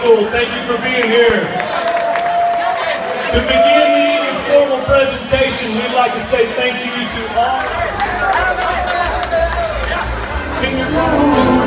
School, thank you for being here. To begin the evening's formal presentation, we'd like to say thank you to all senior